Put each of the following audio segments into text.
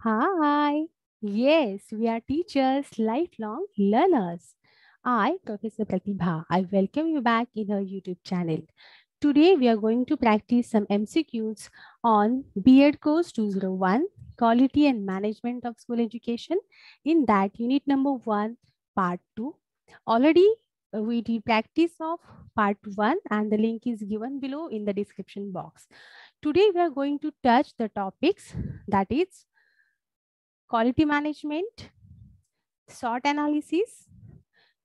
Hi. Yes, we are teachers, lifelong learners. I, Professor Pratibha, I welcome you back in our YouTube channel. Today, we are going to practice some MCQs on B.Ed Course 201, Quality and Management of School Education. In that, unit number one, part two. Already, uh, we did practice of part one and the link is given below in the description box. Today, we are going to touch the topics that is quality management, SWOT analysis,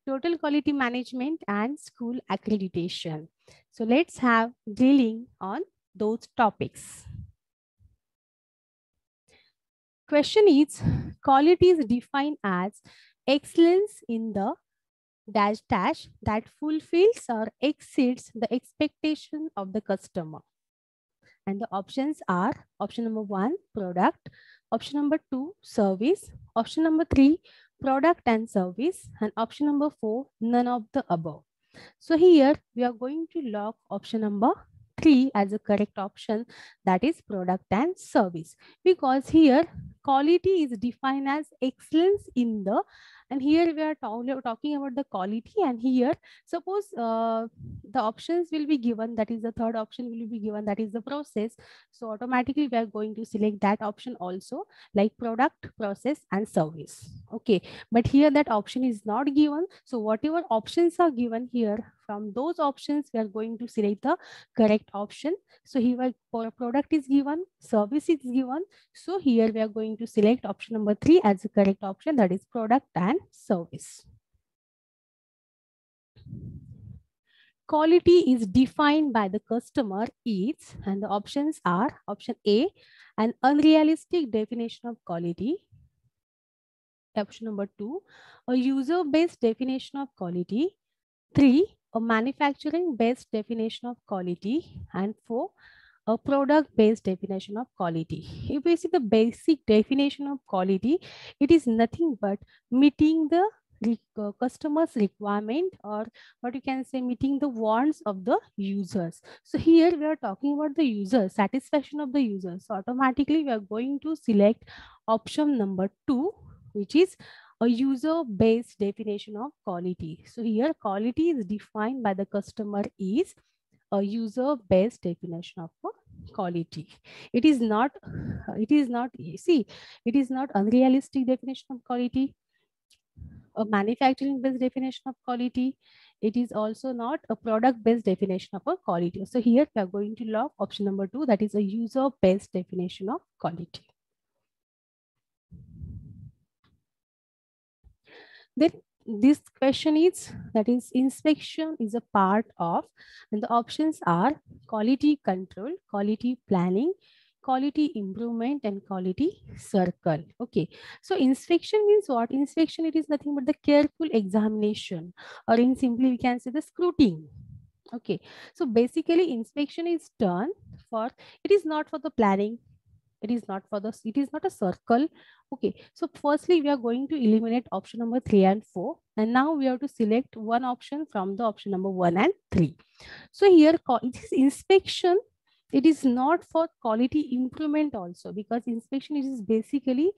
total quality management, and school accreditation. So let's have drilling on those topics. Question is, quality is defined as excellence in the dash dash that fulfills or exceeds the expectation of the customer. And the options are option number one, product, option number two, service, option number three, product and service, and option number four, none of the above. So here we are going to lock option number three as a correct option. That is product and service. Because here quality is defined as excellence in the and here we are talking about the quality and here suppose uh, the options will be given that is the third option will be given that is the process. So automatically we are going to select that option also like product process and service. Okay but here that option is not given. So whatever options are given here from those options we are going to select the correct option. So here product is given service is given so here we are going to select option number three as the correct option that is product and service. Quality is defined by the customer is, and the options are option A, an unrealistic definition of quality. Option number two, a user-based definition of quality. Three, a manufacturing-based definition of quality. And four, a product based definition of quality. If we see the basic definition of quality, it is nothing but meeting the uh, customer's requirement or what you can say meeting the wants of the users. So here we are talking about the user satisfaction of the users so automatically we are going to select option number two which is a user based definition of quality. So here quality is defined by the customer is a user based definition of quality. It is not it is not see it is not unrealistic definition of quality a manufacturing based definition of quality. It is also not a product based definition of a quality. So here we are going to log option number two that is a user based definition of quality. Then this question is that is inspection is a part of and the options are quality control quality planning quality improvement and quality circle. Okay. So inspection means what? Inspection it is nothing but the careful examination or in simply we can say the scrutiny. Okay. So basically inspection is done for it is not for the planning it is not for the it is not a circle. Okay so firstly we are going to eliminate option number three and four. And now we have to select one option from the option number one and three. So here it is inspection. It is not for quality improvement also because inspection is basically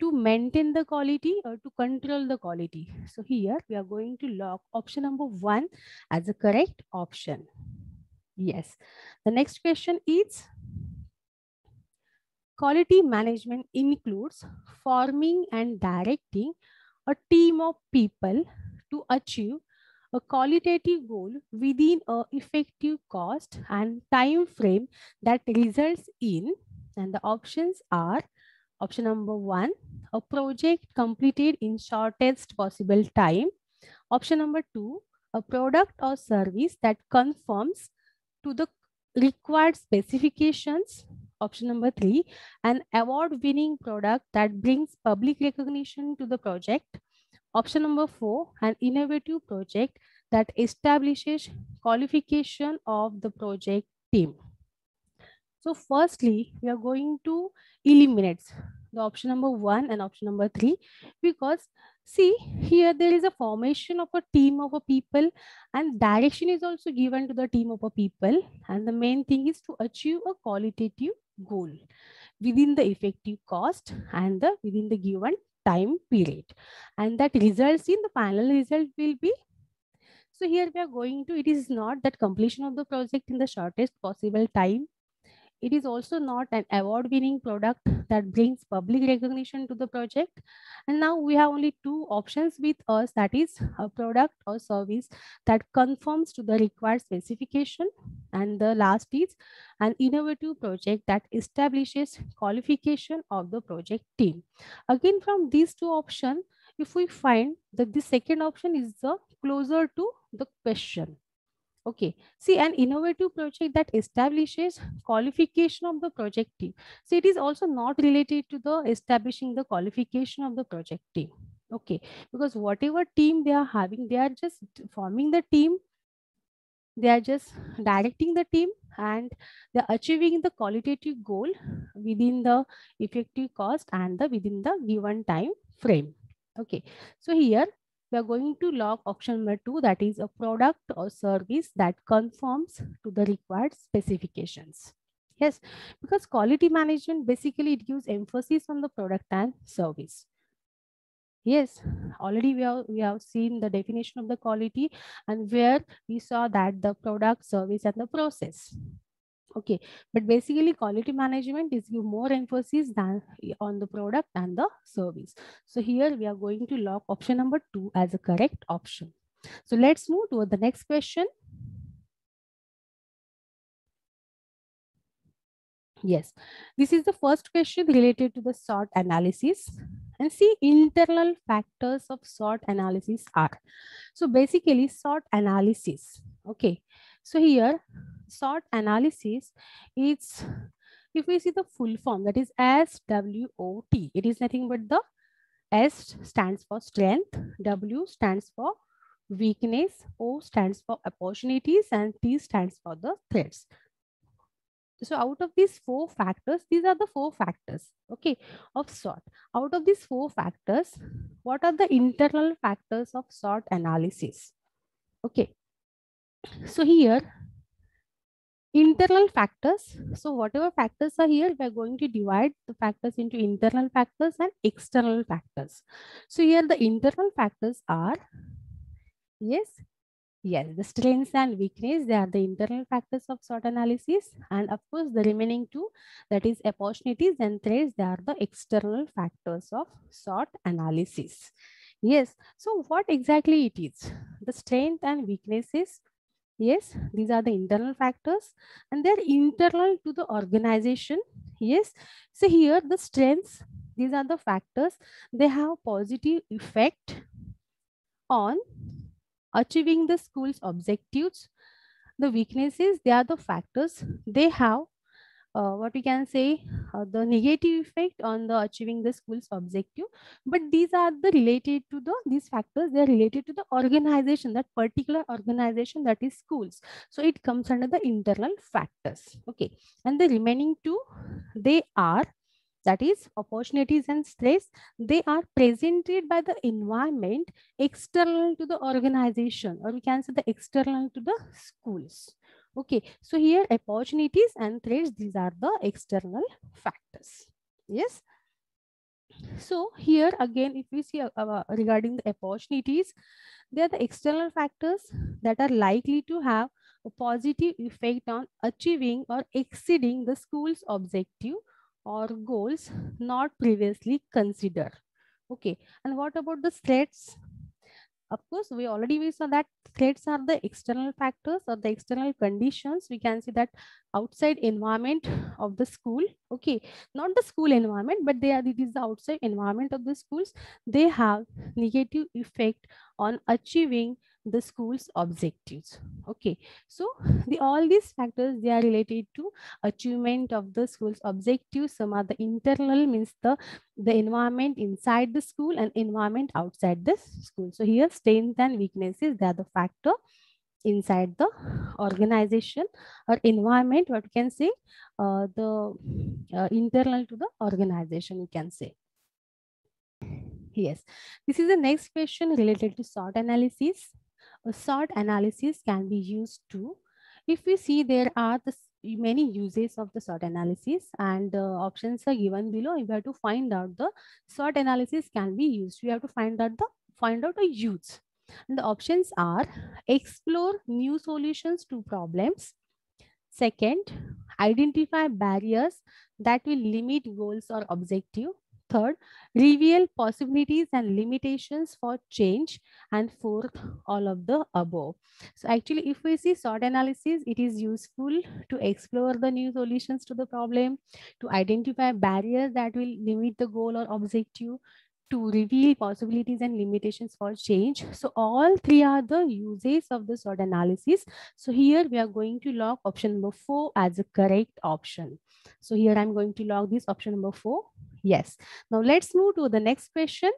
to maintain the quality or to control the quality. So here we are going to lock option number one as a correct option. Yes. The next question is Quality management includes forming and directing a team of people to achieve a qualitative goal within a effective cost and time frame that results in and the options are option number one a project completed in shortest possible time. Option number two a product or service that conforms to the required specifications Option number three, an award-winning product that brings public recognition to the project. Option number four, an innovative project that establishes qualification of the project team. So firstly, we are going to eliminate the option number one and option number three because see here there is a formation of a team of a people and direction is also given to the team of a people and the main thing is to achieve a qualitative goal within the effective cost and the within the given time period. And that results in the final result will be so here we are going to, it is not that completion of the project in the shortest possible time it is also not an award winning product that brings public recognition to the project. And now we have only two options with us that is a product or service that conforms to the required specification. And the last is an innovative project that establishes qualification of the project team. Again, from these two options, if we find that the second option is the closer to the question Okay, see an innovative project that establishes qualification of the project team. So it is also not related to the establishing the qualification of the project team. Okay, because whatever team they are having, they are just forming the team. They are just directing the team and they're achieving the qualitative goal within the effective cost and the within the given time frame. Okay, so here we are going to log option number two, that is a product or service that conforms to the required specifications. Yes, because quality management basically it gives emphasis on the product and service. Yes, already we have, we have seen the definition of the quality and where we saw that the product, service and the process. Okay but basically quality management is give more emphasis than on the product and the service. So here we are going to lock option number two as a correct option. So let's move to the next question. Yes this is the first question related to the SWOT analysis and see internal factors of SWOT analysis are so basically SWOT analysis okay so here SWOT analysis it's, if we see the full form that is SWOT, it is nothing but the S stands for strength, W stands for weakness, O stands for opportunities, and T stands for the threats. So out of these four factors, these are the four factors, okay, of SWOT Out of these four factors, what are the internal factors of SWOT analysis? Okay. So here internal factors so whatever factors are here we are going to divide the factors into internal factors and external factors so here the internal factors are yes yes the strengths and weakness they are the internal factors of SWOT analysis and of course the remaining two that is opportunities and threats they are the external factors of SWOT analysis yes so what exactly it is the strength and weaknesses Yes, these are the internal factors and they're internal to the organization. Yes, so here the strengths, these are the factors. They have positive effect on achieving the school's objectives. The weaknesses, they are the factors. They have uh, what we can say uh, the negative effect on the achieving the school's objective but these are the related to the these factors they are related to the organization that particular organization that is schools so it comes under the internal factors okay and the remaining two they are that is opportunities and stress they are presented by the environment external to the organization or we can say the external to the schools Okay, so here opportunities and threats, these are the external factors. Yes. So here again, if we see uh, uh, regarding the opportunities, they are the external factors that are likely to have a positive effect on achieving or exceeding the school's objective or goals not previously considered. Okay, and what about the threats? Of course, we already we saw that threats are the external factors or the external conditions. We can see that outside environment of the school, okay, not the school environment, but they are it is the outside environment of the schools. They have negative effect on achieving the school's objectives. Okay so the all these factors they are related to achievement of the school's objectives. Some are the internal means the the environment inside the school and environment outside the school. So here strengths and weaknesses they are the factor inside the organization or environment what we can say uh, the uh, internal to the organization you can say. Yes this is the next question related to SWOT analysis a SWOT analysis can be used to, if we see there are the many uses of the SWOT analysis and uh, options are given below. You have to find out the SWOT analysis can be used. You have to find out the find out a use. And the options are explore new solutions to problems. Second, identify barriers that will limit goals or objective. Third, reveal possibilities and limitations for change. And fourth, all of the above. So actually, if we see SWOT analysis, it is useful to explore the new solutions to the problem, to identify barriers that will limit the goal or objective, to reveal possibilities and limitations for change. So all three are the uses of the SWOT analysis. So here we are going to log option number four as a correct option. So here I'm going to log this option number four. Yes. Now let's move to the next question.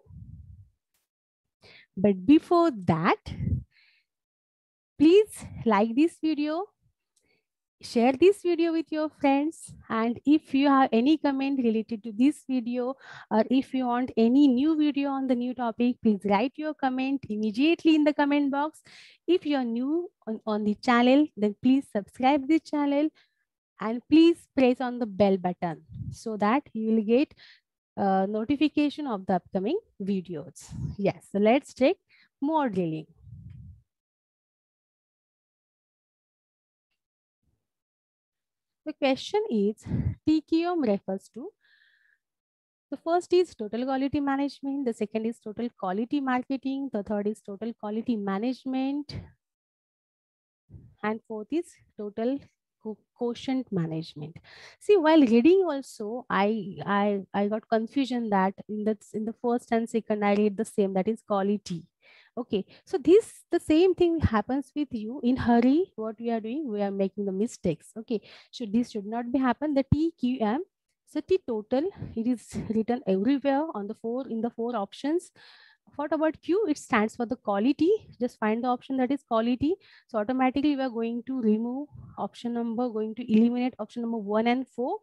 But before that, please like this video, share this video with your friends and if you have any comment related to this video or if you want any new video on the new topic please write your comment immediately in the comment box if you are new on, on the channel then please subscribe the channel and please press on the bell button so that you will get uh, notification of the upcoming videos yes so let's take more drilling The question is TQM refers to the first is total quality management. The second is total quality marketing. The third is total quality management. And fourth is total quotient management. See, while reading also, I I I got confusion that in the in the first and second I read the same that is quality. Okay so this the same thing happens with you. In hurry what we are doing we are making the mistakes. Okay so this should not be happen. The tqm so the total it is written everywhere on the four in the four options what about q it stands for the quality just find the option that is quality so automatically we are going to remove option number going to eliminate option number one and four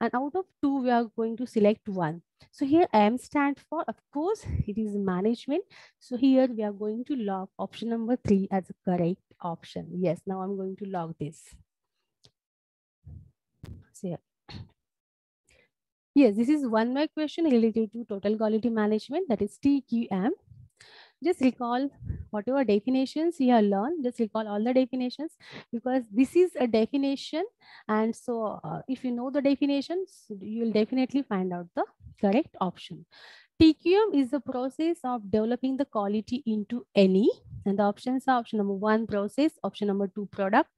and out of two, we are going to select one. So here M stands for, of course, it is management. So here we are going to log option number three as a correct option. Yes, now I'm going to log this. So. Yes, this is one more question related to total quality management that is TQM just recall whatever definitions you have learned just recall all the definitions because this is a definition and so uh, if you know the definitions you will definitely find out the correct option. Tqm is the process of developing the quality into any and the options are option number one process option number two product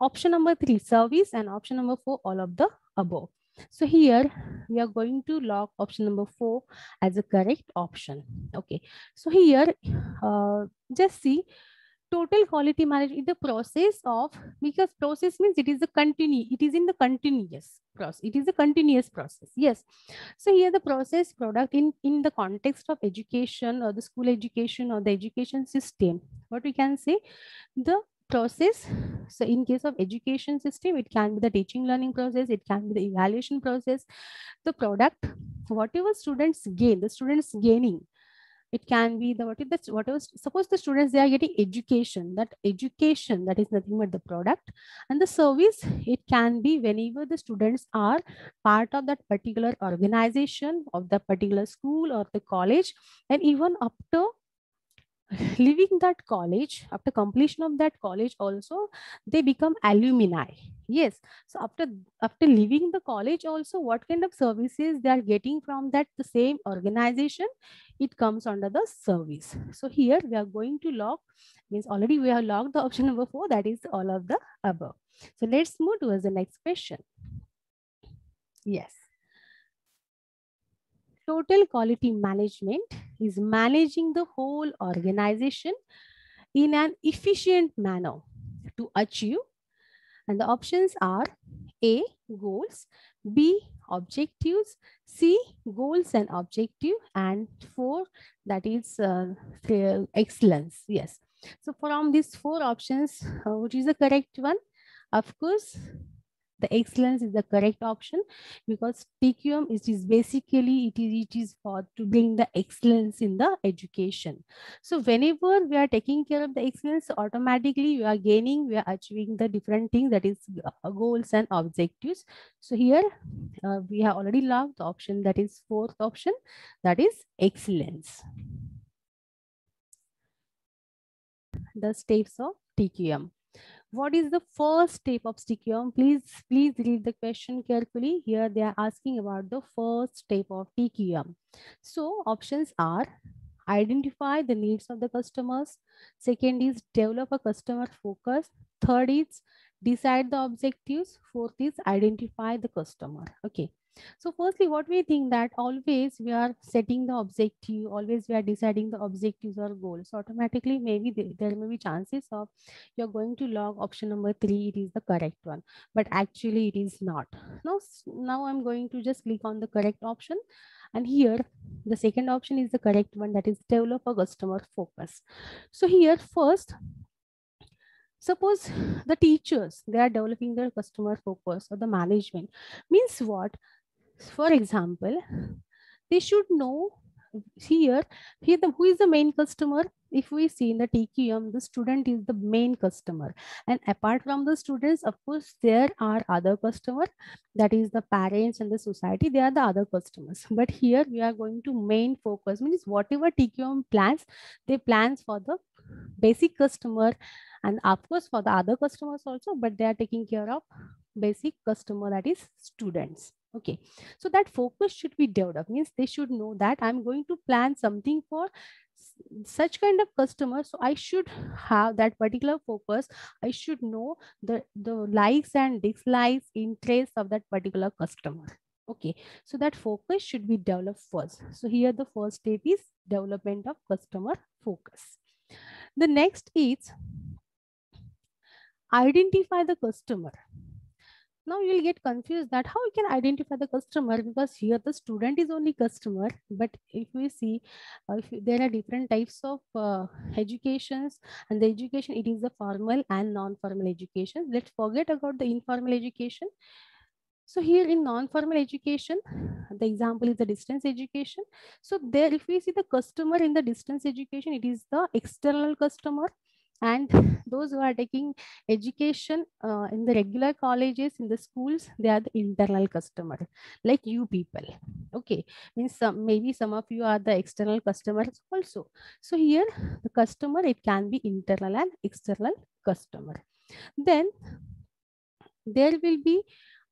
option number three service and option number four all of the above so here we are going to log option number four as a correct option. Okay. So here, uh, just see total quality management in the process of because process means it is a continue it is in the continuous process it is a continuous process yes so here the process product in in the context of education or the school education or the education system what we can say the process. So in case of education system it can be the teaching learning process it can be the evaluation process. The product whatever students gain the students gaining it can be the what is the whatever suppose the students they are getting education that education that is nothing but the product. And the service it can be whenever the students are part of that particular organization of the particular school or the college and even up to leaving that college after completion of that college also they become alumni. Yes. So after after leaving the college also what kind of services they are getting from that the same organization? It comes under the service. So here we are going to log means already we have logged the option number four that is all of the above. So let's move towards the next question. Yes Total quality management is managing the whole organization in an efficient manner to achieve. And the options are A, goals, B, objectives, C, goals and objective, and four, that is uh, excellence. Yes. So from these four options, uh, which is the correct one? Of course, the excellence is the correct option because TQM is, is basically it is it is for to bring the excellence in the education. So whenever we are taking care of the excellence, automatically we are gaining, we are achieving the different things that is uh, goals and objectives. So here uh, we have already logged the option that is fourth option that is excellence. The steps of TQM what is the first step of TQM? Please, please read the question carefully. Here they are asking about the first step of TQM. So options are identify the needs of the customers. Second is develop a customer focus. Third is decide the objectives. Fourth is identify the customer. Okay. So firstly, what we think that always we are setting the objective, always we are deciding the objectives or goals. So automatically, maybe there, there may be chances of you're going to log option number three, it is the correct one, but actually it is not. Now, now I'm going to just click on the correct option. And here, the second option is the correct one that is develop a customer focus. So here first, suppose the teachers they are developing their customer focus or the management means what for example, they should know here, here the, who is the main customer? If we see in the TQM, the student is the main customer. And apart from the students, of course, there are other customer, that is the parents and the society, they are the other customers. But here we are going to main focus, means whatever TQM plans, they plans for the basic customer and of course for the other customers also, but they are taking care of basic customer that is students okay. So that focus should be developed. Means they should know that i'm going to plan something for such kind of customer. So i should have that particular focus. I should know the the likes and dislikes interests of that particular customer. Okay. So that focus should be developed first. So here the first step is development of customer focus. The next is identify the customer now you'll get confused that how you can identify the customer because here the student is only customer. But if we see uh, if there are different types of uh, educations and the education it is the formal and non-formal education. Let's forget about the informal education. So here in non-formal education, the example is the distance education. So there, if we see the customer in the distance education, it is the external customer and those who are taking education uh, in the regular colleges in the schools they are the internal customer like you people. Okay means some maybe some of you are the external customers also. So here the customer it can be internal and external customer. Then there will be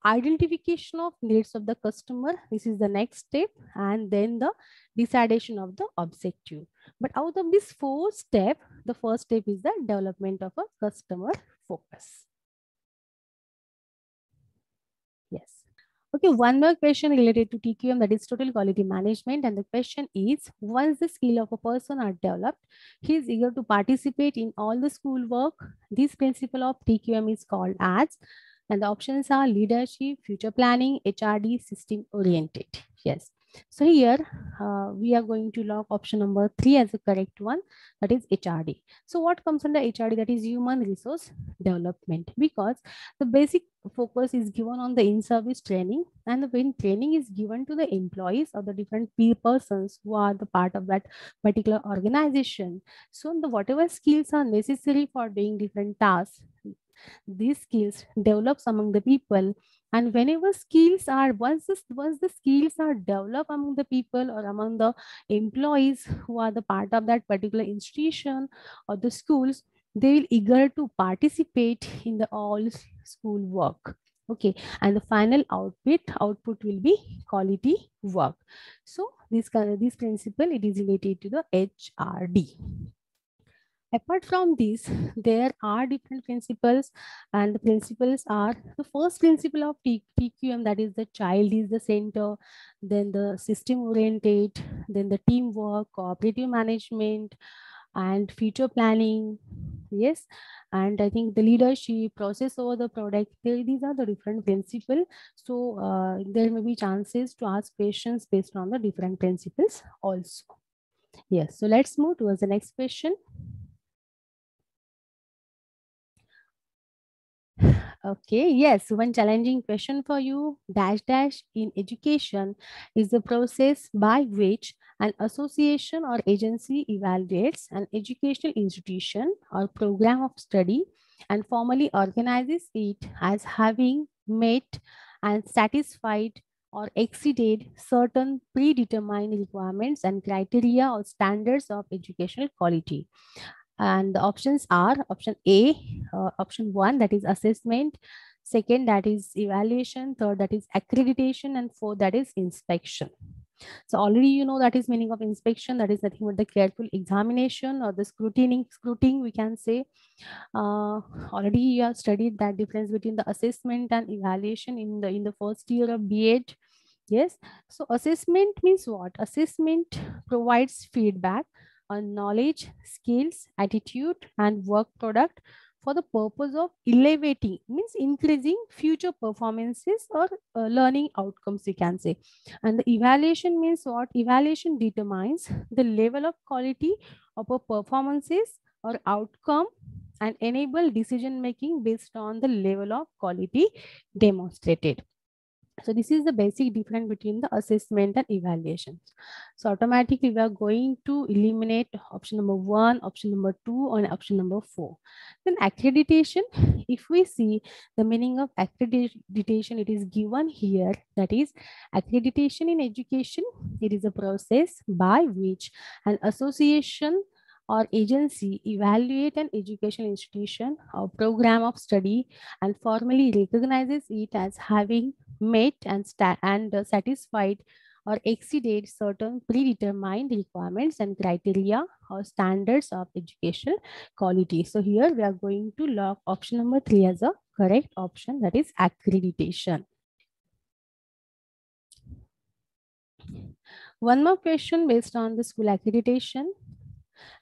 identification of needs of the customer this is the next step and then the decidation of the objective but out of this four step, the first step is the development of a customer focus. Yes. Okay, one more question related to TQM that is total quality management. And the question is, once the skill of a person are developed, he is eager to participate in all the school work. This principle of TQM is called as, and the options are leadership, future planning, HRD, system oriented. Yes. So here uh, we are going to log option number three as the correct one, that is HRD. So what comes under HRD? That is human resource development because the basic focus is given on the in-service training and when training is given to the employees or the different persons who are the part of that particular organization. So the whatever skills are necessary for doing different tasks, these skills develops among the people. And whenever skills are once the, once the skills are developed among the people or among the employees who are the part of that particular institution or the schools they will eager to participate in the all school work. Okay. And the final output output will be quality work. So this this principle it is related to the hrd apart from this there are different principles and the principles are the first principle of tqm that is the child is the center then the system oriented then the teamwork cooperative management and future planning yes? And i think the leadership process over the product these are the different principles so uh, there may be chances to ask questions based on the different principles also. Yes so let's move towards the next question Okay, yes, one challenging question for you. Dash dash in education is the process by which an association or agency evaluates an educational institution or program of study and formally organizes it as having met and satisfied or exceeded certain predetermined requirements and criteria or standards of educational quality and the options are option a uh, option one that is assessment. Second that is evaluation. Third that is accreditation. And fourth that is inspection. So already you know that is meaning of inspection. That is nothing but the careful examination or the scrutiny scrutiny we can say. Uh, already you have studied that difference between the assessment and evaluation in the in the first year of B.Ed yes. So assessment means what? Assessment provides feedback on knowledge, skills, attitude, and work product for the purpose of elevating, means increasing future performances or uh, learning outcomes, we can say. And the evaluation means what? Evaluation determines the level of quality of a performances or outcome and enable decision making based on the level of quality demonstrated. So this is the basic difference between the assessment and evaluations. So automatically we are going to eliminate option number one, option number two, and option number four. Then accreditation, if we see the meaning of accreditation, it is given here. That is accreditation in education. It is a process by which an association or agency evaluate an educational institution or program of study and formally recognizes it as having met and, and uh, satisfied or exceeded certain predetermined requirements and criteria or standards of educational quality. So here we are going to lock option number three as a correct option that is accreditation. One more question based on the school accreditation.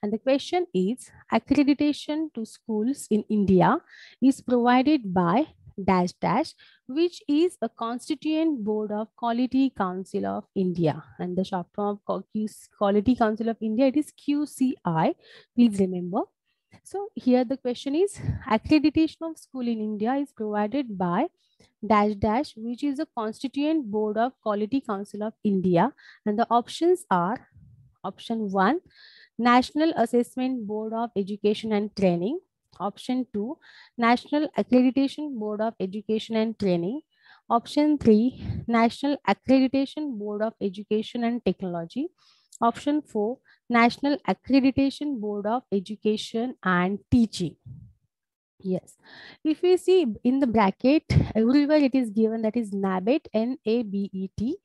And the question is accreditation to schools in India is provided by dash dash which is a constituent board of quality council of india. And the short form of quality council of india it is qci please remember. So here the question is accreditation of school in india is provided by dash dash which is a constituent board of quality council of india. And the options are option 1 national assessment board of education and training Option 2, National Accreditation Board of Education and Training. Option 3, National Accreditation Board of Education and Technology. Option 4, National Accreditation Board of Education and Teaching. Yes. If we see in the bracket, everywhere it is given that is NABET, N-A-B-E-T.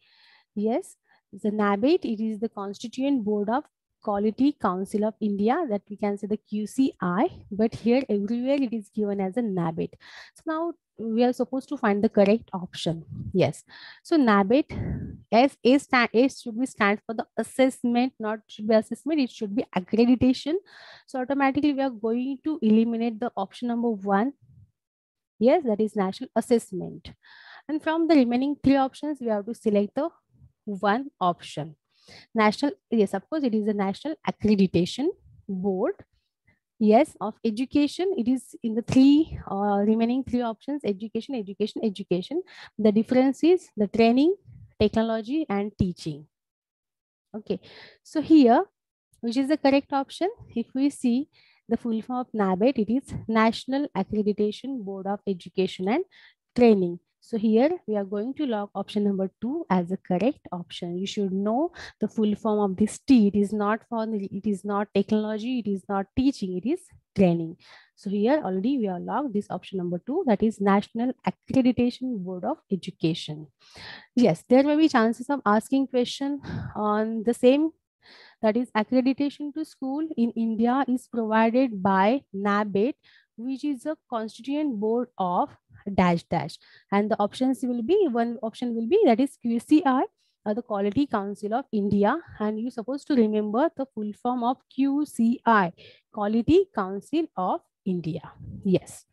Yes. The NABET, it is the constituent board of Quality Council of India that we can say the QCI, but here everywhere it is given as a NABET. So now we are supposed to find the correct option. Yes. So NABET, as A, stand, A should be stand for the assessment, not should be assessment, it should be accreditation. So automatically we are going to eliminate the option number one. Yes, that is national assessment. And from the remaining three options, we have to select the one option. National, yes, of course, it is a national accreditation board. Yes, of education, it is in the three uh, remaining three options, education, education, education. The difference is the training, technology, and teaching. Okay, so here, which is the correct option? If we see the full form of NABET, it is National Accreditation Board of Education and Training. So here we are going to log option number two as a correct option. You should know the full form of this T. It is not for it is not technology, it is not teaching, it is training. So here already we are logged this option number two that is National Accreditation Board of Education. Yes, there may be chances of asking question on the same that is accreditation to school in India is provided by NABET which is a constituent board of dash dash. And the options will be one option will be that is QCI uh, the Quality Council of India. And you're supposed to remember the full form of QCI Quality Council of India. Yes.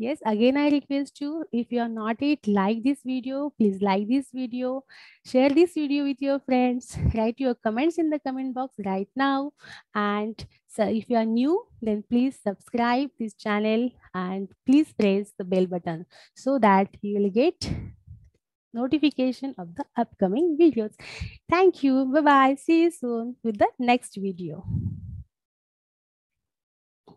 Yes again i request you if you are not yet like this video please like this video. Share this video with your friends. Write your comments in the comment box right now. And so if you are new then please subscribe this channel and please press the bell button so that you will get notification of the upcoming videos. Thank you. Bye-bye. See you soon with the next video.